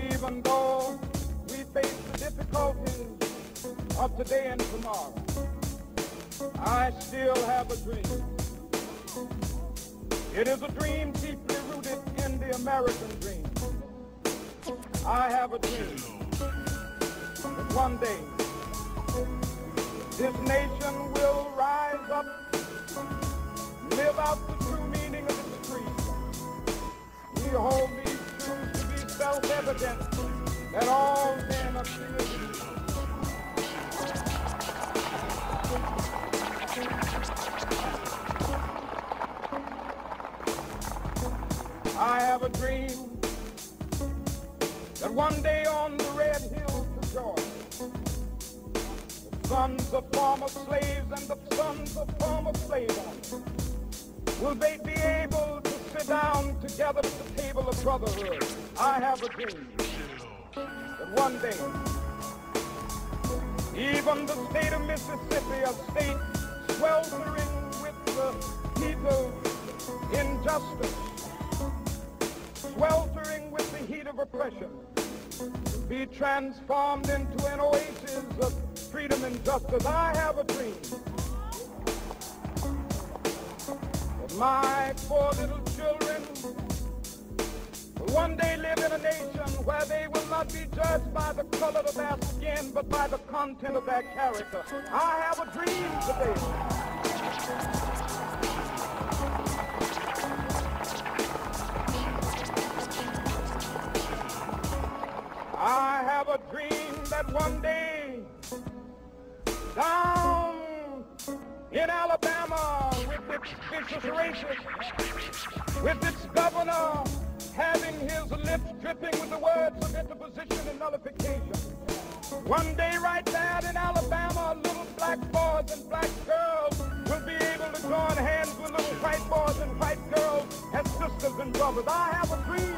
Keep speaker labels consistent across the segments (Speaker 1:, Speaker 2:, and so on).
Speaker 1: Even though we face the difficulties of today and tomorrow, I still have a dream. It is a dream deeply rooted in the American dream. I have a dream that one day this nation will rise up, live out the true meaning of its creed. We hold be self-evident that all men are created. I have a dream that one day on the red hills of Georgia, the sons of former slaves and the sons of former slave owners will they be able to together at the table of brotherhood. I have a dream that one day, even the state of Mississippi, a state sweltering with the heat of injustice, sweltering with the heat of oppression, be transformed into an oasis of freedom and justice. I have a dream that my poor little children one day live in a nation where they will not be judged by the color of their skin, but by the content of their character. I have a dream today. I have a dream that one day down in Alabama with its vicious racists, with its governor having his lips dripping with the words of interposition and nullification. One day right there in Alabama, little black boys and black girls will be able to join hands with little white boys and white girls as sisters and brothers. I have a dream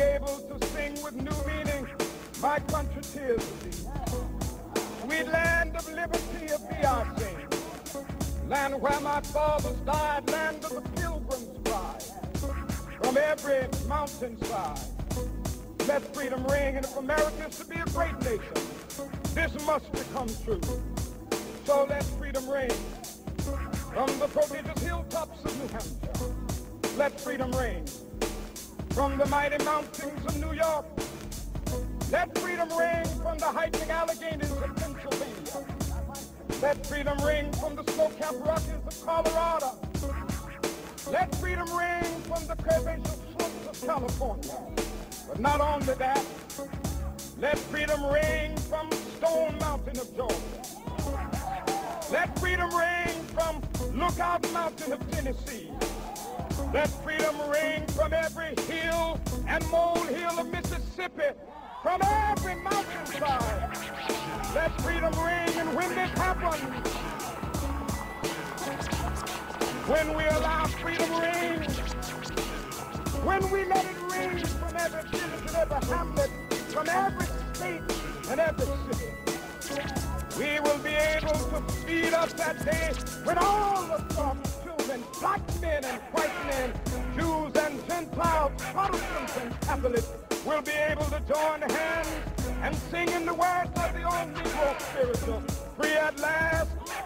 Speaker 1: able to sing with new meaning, my country tears. Sweet land of liberty of I. Land where my fathers died, land of the pilgrim's pride. From every mountainside, let freedom ring, and if America is to be a great nation, this must become true. So let freedom ring from the prodigious hilltops of New Hampshire. Let freedom ring from the mighty mountains of New York. Let freedom ring from the hiking Alleghenies of Pennsylvania. Let freedom ring from the snow-capped Rockies of Colorado. Let freedom ring from the curvaceous slopes of California. But not only that, let freedom ring from Stone Mountain of Georgia. Let freedom ring from Lookout Mountain of Tennessee. Let freedom ring from every Mississippi, from every mountainside. Let freedom ring, and when this happens, when we allow freedom ring, when we let it ring from every village and every hamlet, from every state and every city, we will be able to speed up that day when all of God's children, black men and white men, Jews and Gentiles, Protestants and Catholics, will be able to join hands and sing in the words of the old Negro spiritual. Free at last.